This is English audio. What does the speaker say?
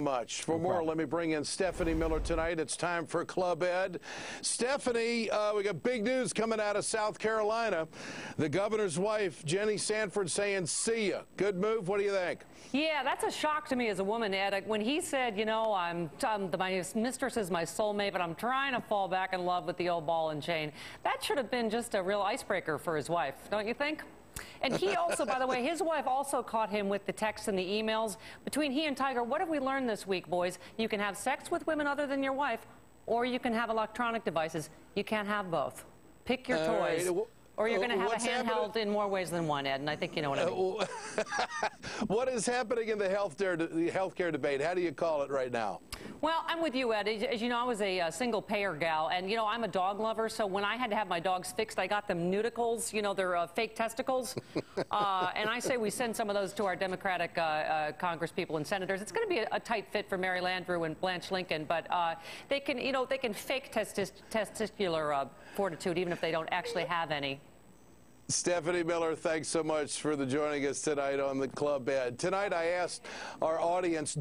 much. For more, let me bring in Stephanie Miller tonight. It's time for Club Ed. Stephanie, uh, we got big news coming out of South Carolina. The governor's wife, Jenny Sanford, saying, see ya. Good move. What do you think? Yeah, that's a shock to me as a woman, Ed. When he said, you know, I'm, I'm my mistress is my soulmate, but I'm trying to fall back in love with the old ball and chain. That should have been just a real icebreaker for his wife, don't you think? And he also, by the way, his wife also caught him with the texts and the emails. Between he and Tiger, what have we learned this week, boys? You can have sex with women other than your wife, or you can have electronic devices. You can't have both. Pick your toys. Right. Or you're going to have a handheld in more ways than one, Ed, and I think you know what I mean. Uh, what is happening in the healthcare, the healthcare debate? How do you call it right now? Well, I'm with you, Ed. As you know, I was a, a, single payer gal, and you know, I'm a dog lover. So when I had to have my dogs fixed, I got them Neuticles. You know, they're uh, fake testicles. uh, and I say we send some of those to our Democratic uh, uh Congress people and senators. It's going to be a, a, tight fit for Mary Landrieu and Blanche Lincoln, but uh, they can, you know, they can fake testis testicular uh, fortitude even if they don't actually have any. Stephanie Miller, thanks so much for the joining us tonight on the Club Ed. Tonight I asked our audience,